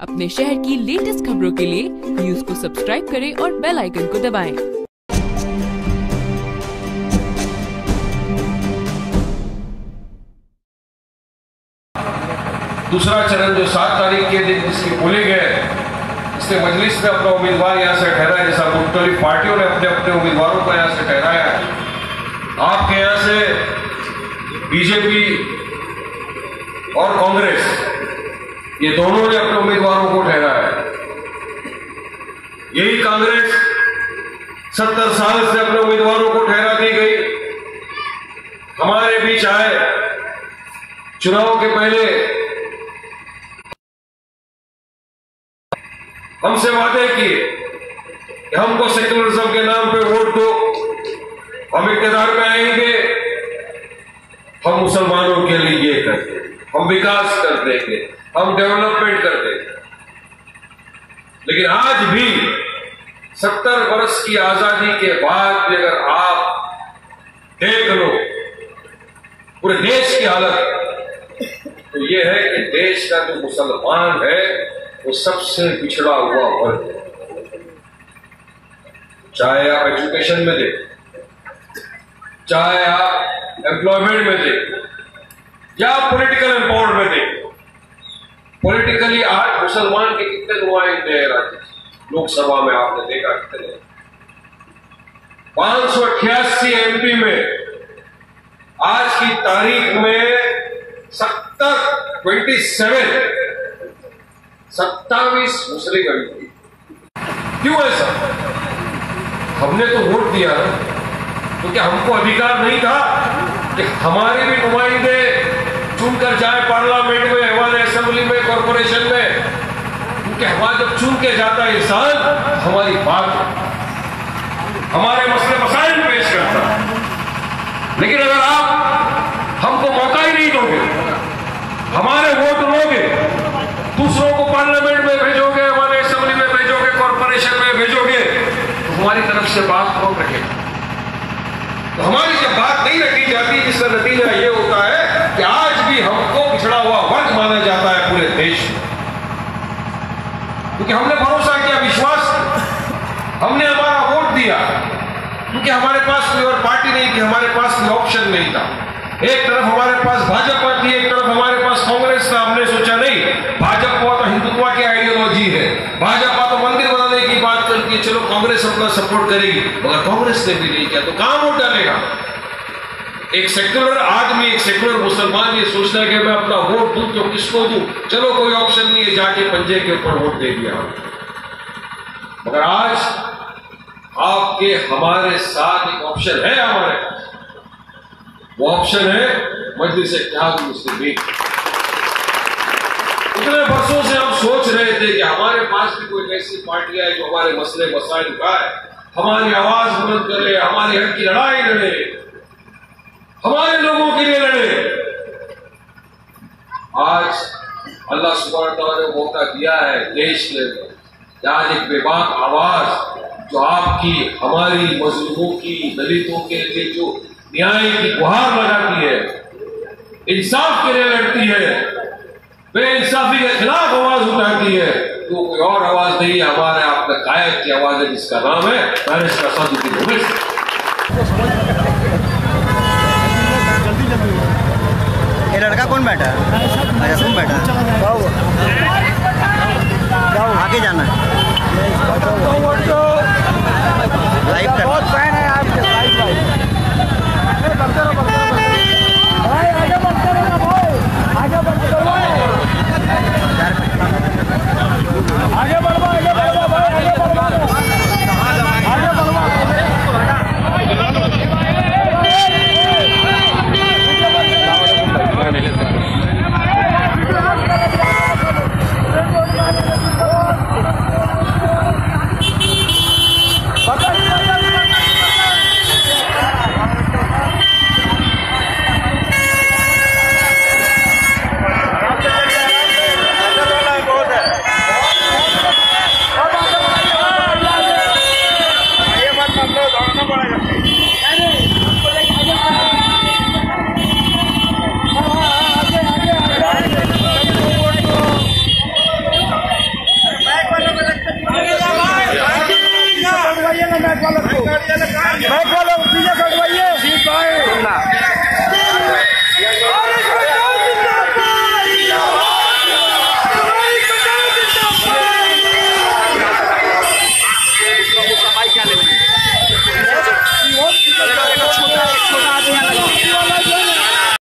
اپنے شہر کی لیٹسٹ خبروں کے لیے نیوز کو سبسکرائب کریں اور بیل آئیکن کو دبائیں۔ دوسرا چرن جو سات تاریخ کے دن جس کی بولے گئے اس نے مجلس میں اپنا امیدوار یہاں سے ٹھہرایا، جیسا مختلف پارٹیوں نے اپنے اپنے امیدواروں کو یہاں سے ٹھہرایا۔ آپ کے یہاں سے بی جے پی اور کانگریس یہ دونوں نے اپنے امیدواروں کو ٹھہرا ہے۔ یہی کانگریس ستر سال سے اپنے امیدواروں کو ٹھہرا دی گئی۔ ہمارے بیچ آئے۔ چناؤ کے پہلے ہم سے وعدے کیے کہ ہم کو سیکولرزم کے نام پہ ووٹ دو۔ ہم اقتدار میں آئیں گے۔ ہم مسلمانوں کے لیے یہ کرتے ہم وکاس کر دیں گے۔ ہم ڈیولپمنٹ کرتے لیکن آج بھی ستر برس کی آزادی کے بعد بھی اگر آپ دیکھ لو، پورے دیش کی حالت، تو یہ ہے کہ دیش کا جو مسلمان ہے، وہ سب سے پچھڑا ہوا ورگ چاہے آپ ایجوکیشن میں دیکھ چاہے آپ امپلائمنٹ میں دیکھ یا پولیٹیکل امپاور میں دیکھ پولیٹیکلی آج مسلمان کے کتنے نمائندے ہیں راجیہ لوک سبھا میں آپ نے دیکھا کتنے پانچ سو اٹھاسی ایم پی میں آج کی تاریخ میں ستر ٹوینٹی سیون ستاویس مسلم ایم پی۔ کیوں ایسا ہم نے تو ووٹ دیا نا، کیونکہ ہم کو ادھیکار نہیں تھا کہ ہمارے بھی نمائندے چون کر جائے پارلیمنٹ میں، احوال اسمبلی میں، کارپوریشن میں۔ کیونکہ ہمارا جب چن کے جاتا ہے انسان، ہماری بات ہمارے مسئلے مسائل پیش کرتا ہے۔ لیکن اگر آپ ہم کو موقع ہی نہیں دو گے، ہمارے ووٹ لو گے، دوسروں کو پارلیمنٹ میں بھیجو گے ہمارے اسمبلی میں بھیجو گے، کارپوریشن میں بھیجو گے، تو ہماری طرف سے بات کون رکھے گا؟ ہماری جب بات نہیں رکھی جاتی، جس کا نتیجہ یہ ہوتا ہے مانا جاتا ہے پورے دیش میں۔ کیونکہ ہم نے بھروسہ کیا، وشواس۔ ہم نے ہمارا ووٹ دیا۔ کیونکہ ہمارے پاس کوئی اور پارٹی نہیں تھی، ہمارے پاس کوئی آپشن نہیں تھا۔ ایک طرف ہمارے پاس بھاجپا تھی، ایک طرف ہمارے پاس کانگریس تھا۔ ہم نے سوچا نہیں، بھاجپا تو ہندوتوا کی آئیڈیولوجی ہے۔ بھاجپا تو مندر بنانے کی بات کر کے چلو کانگریس اپنا سپورٹ کرے گی، مگر کانگریس نے بھی نہیں کیا۔ تو کہاں ووٹ ڈالے گا؟ ایک سیکولر آدمی، ایک سیکولر مسلمان یہ سوچتا ہے کہ میں اپنا ووٹ دوں تو کس کو دوں؟ چلو کوئی آپشن نہیں ہے، جا کے پنجے کے اوپر ووٹ دے دیا۔ مگر آج آپ کے ہمارے ساتھ ایک آپشن ہے ہمارے وہ آپشن ہے مجلس اتحاد مسلمین اتنے برسوں سے ہم سوچ رہے تھے کہ ہمارے پاس بھی کوئی ایسی پارٹی آئے جو ہمارے مسئلے مسائل اٹھائے، ہماری آواز بلند کرے ہمارے حق کی لڑائی لڑے۔ ہمارے لوگوں کے لیے لڑے۔ آج اللہ سبحانہ تعالیٰ نے موقع دیا ہے دیش میں جہاں ایک بے باک آواز جو آپ کی، ہماری مظلوموں کی، دلتوں کے لیے جو نیا کی گہار لگاتی ہے۔ انصاف کے لیے لڑتی ہے۔ بے انصافی کے خلاف آواز اٹھاتی ہے۔ تو کوئی اور آواز نہیں ہے ہمارے آپ کا قائد کی آواز ہے، جس کا نام ہے اس کا لڑکا کون بیٹھا ہے؟ اچھا بیٹھا ہے؟ آگے جانا ہے۔ Back, brother.